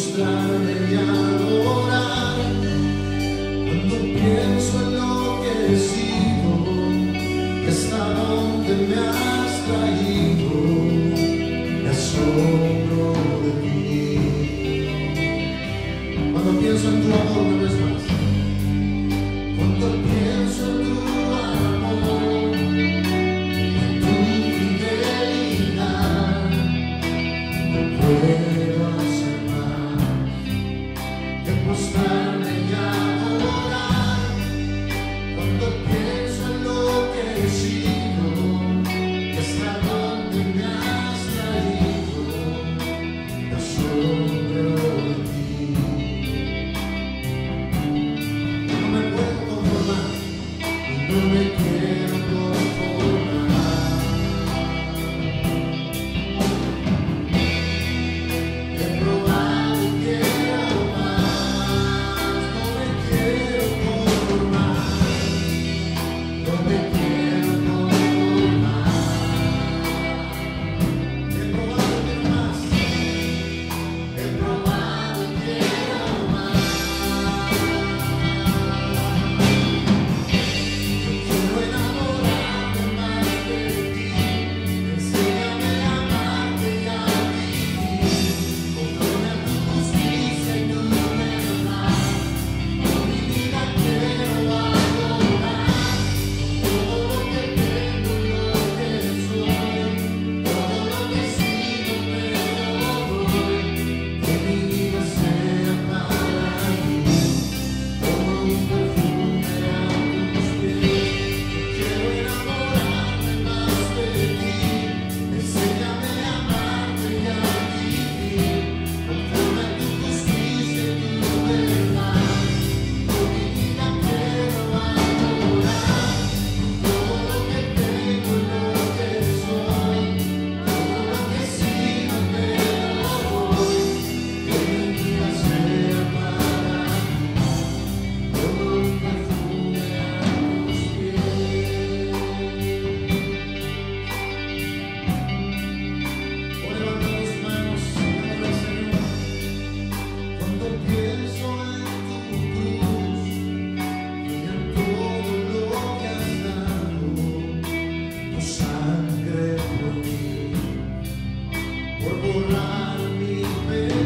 mostrarme y adorar. Cuando pienso en lo que he sido hasta donde me has traído. Me asombro de ti. Cuando pienso en tu amor una vez más. Cuando pienso por borrar mi pecado.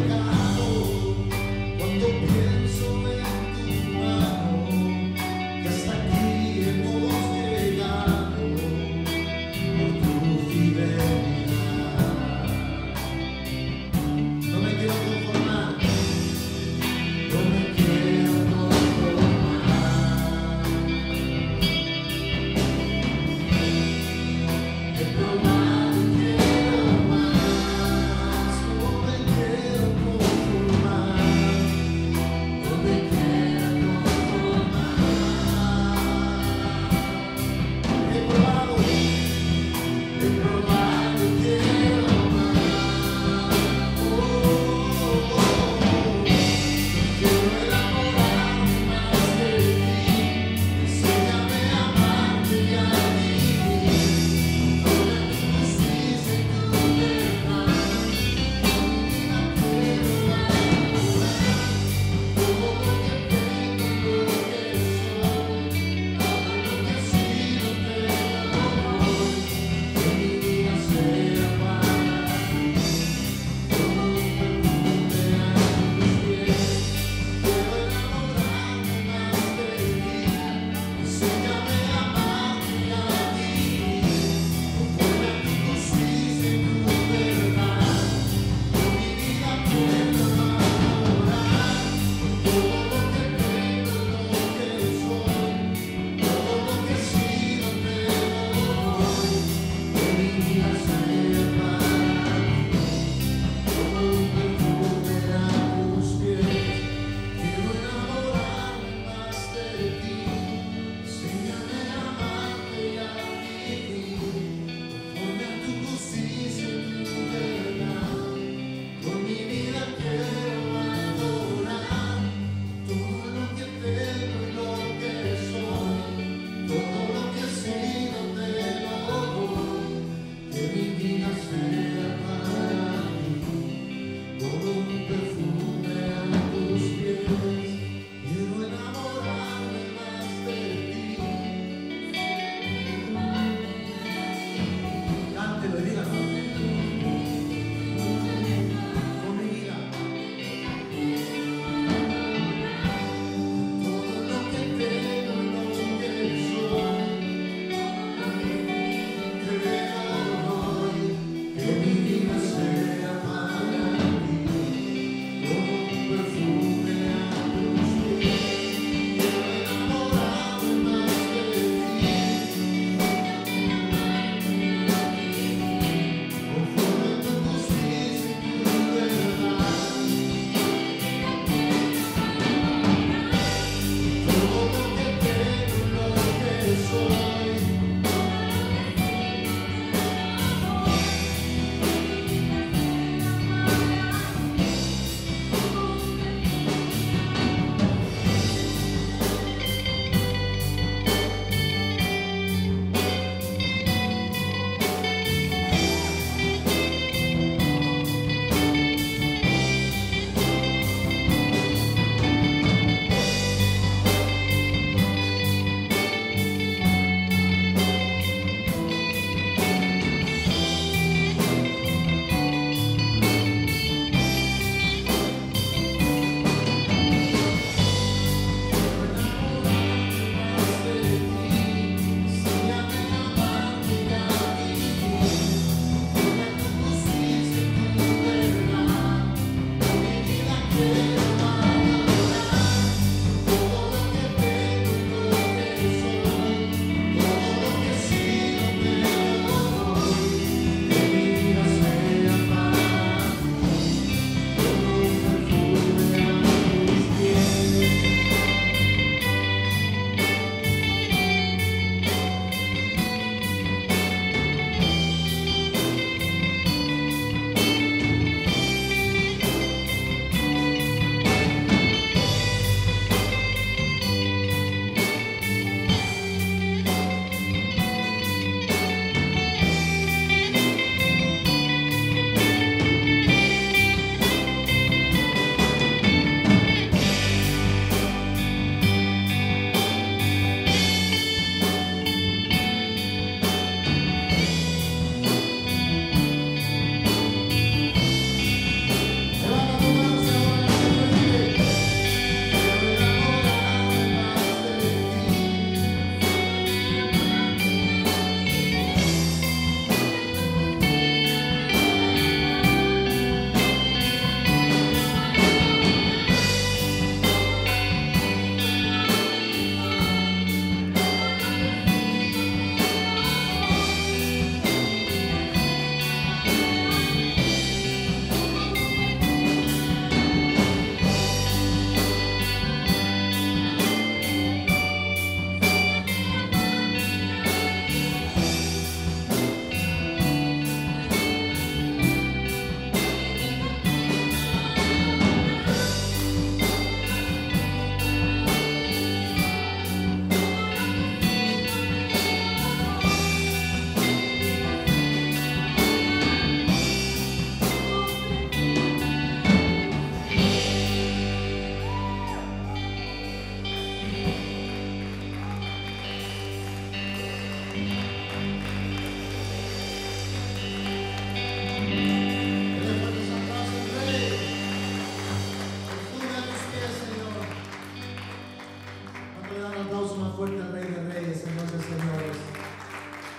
más fuerte al Rey de Reyes, señores señores.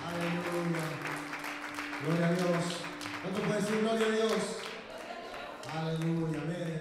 Aleluya. Gloria a Dios. ¿Cuánto puede decir gloria a Dios? Aleluya. Amén.